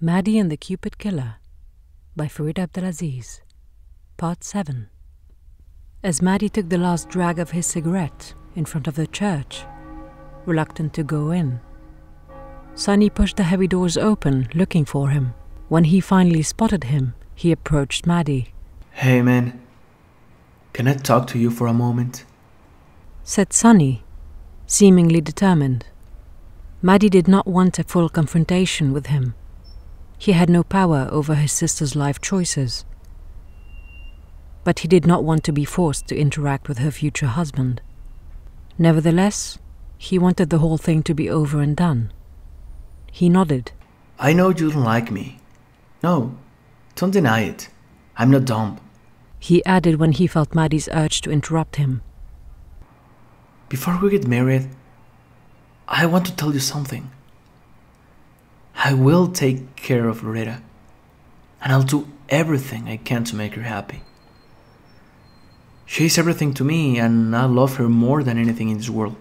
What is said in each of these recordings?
Mady and the Cupid Killer by Farida Abdel Aziz. Part 7. As Mady took the last drag of his cigarette in front of the church, reluctant to go in, Sunny pushed the heavy doors open, looking for him. When he finally spotted him, he approached Mady. Hey man, can I talk to you for a moment? Said Sunny, seemingly determined. Mady did not want a full confrontation with him. He had no power over his sister's life choices. But he did not want to be forced to interact with her future husband. Nevertheless, he wanted the whole thing to be over and done. He nodded. I know you don't like me. No, don't deny it. I'm not dumb. He added when he felt Mady's urge to interrupt him. Before we get married, I want to tell you something. I will take care of Loretta, and I'll do everything I can to make her happy. She's everything to me, and I love her more than anything in this world.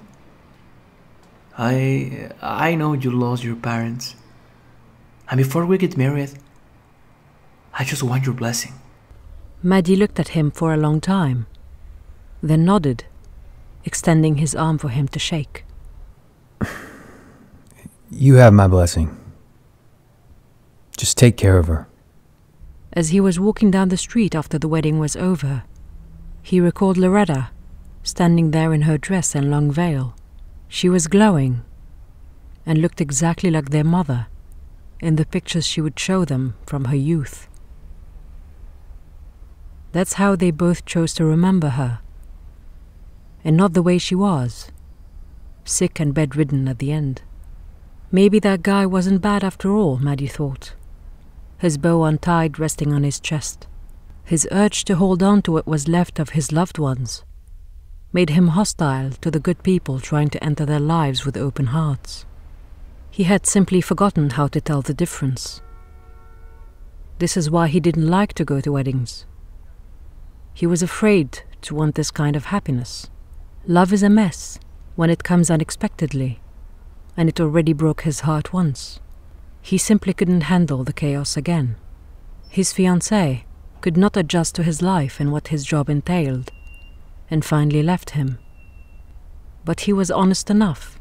I I know you lost your parents, and before we get married, I just want your blessing. Mady looked at him for a long time, then nodded, extending his arm for him to shake. You have my blessing. Just take care of her. As he was walking down the street after the wedding was over, he recalled Loretta, standing there in her dress and long veil. She was glowing and looked exactly like their mother in the pictures she would show them from her youth. That's how they both chose to remember her, and not the way she was, sick and bedridden at the end. Maybe that guy wasn't bad after all, Mady thought, his bow untied resting on his chest. His urge to hold on to what was left of his loved ones made him hostile to the good people trying to enter their lives with open hearts. He had simply forgotten how to tell the difference. This is why he didn't like to go to weddings. He was afraid to want this kind of happiness. Love is a mess when it comes unexpectedly, and it already broke his heart once. He simply couldn't handle the chaos again. His fiancée could not adjust to his life and what his job entailed, and finally left him. But he was honest enough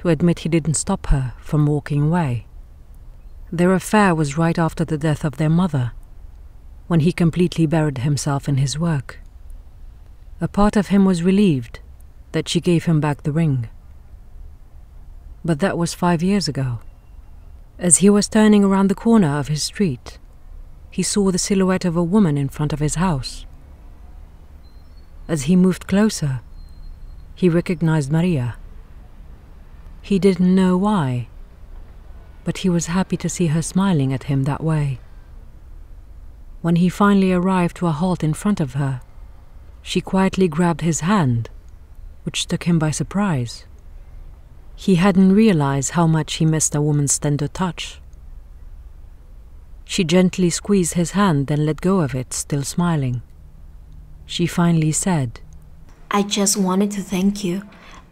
to admit he didn't stop her from walking away. Their affair was right after the death of their mother, when he completely buried himself in his work. A part of him was relieved that she gave him back the ring. But that was five years ago. As he was turning around the corner of his street, he saw the silhouette of a woman in front of his house. As he moved closer, he recognized Maria. He didn't know why, but he was happy to see her smiling at him that way. When he finally arrived to a halt in front of her, she quietly grabbed his hand, which took him by surprise. He hadn't realized how much he missed a woman's tender touch. She gently squeezed his hand, then let go of it, still smiling. She finally said, I just wanted to thank you.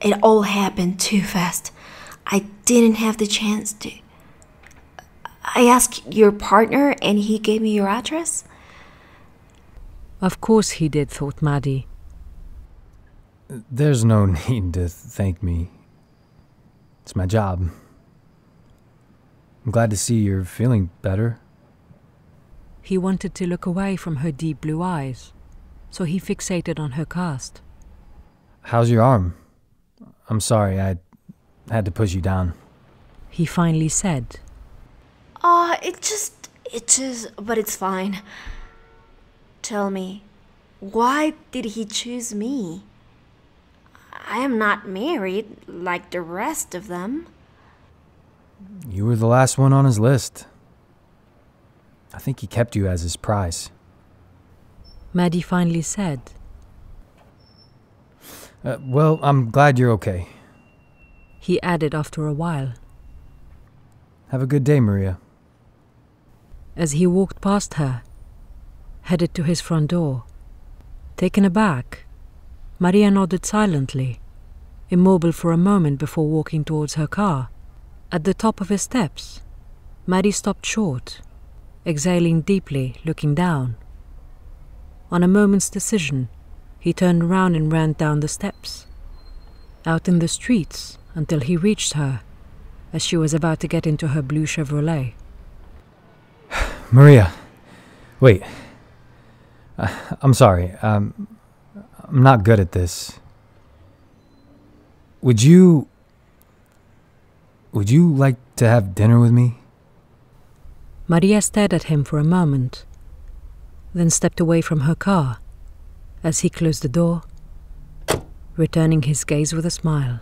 It all happened too fast. I didn't have the chance to. I asked your partner and he gave me your address? Of course he did, thought Mady. There's no need to thank me. It's my job. I'm glad to see you're feeling better. He wanted to look away from her deep blue eyes, so he fixated on her cast. How's your arm? I'm sorry, I had to push you down. He finally said, Ah, uh, it just itches, but it's fine. Tell me, why did he choose me? I am not married like the rest of them. You were the last one on his list. I think he kept you as his prize. Mady finally said. Uh, well, I'm glad you're okay. He added after a while. Have a good day, Maria. As he walked past her, headed to his front door, taken aback, Maria nodded silently, immobile for a moment before walking towards her car. At the top of his steps, Mady stopped short, exhaling deeply, looking down. On a moment's decision, he turned round and ran down the steps, out in the streets until he reached her as she was about to get into her blue Chevrolet. Maria, wait. Uh, I'm sorry. Um, I'm not good at this. Would you. Would you like to have dinner with me? Maria stared at him for a moment, then stepped away from her car as he closed the door, returning his gaze with a smile.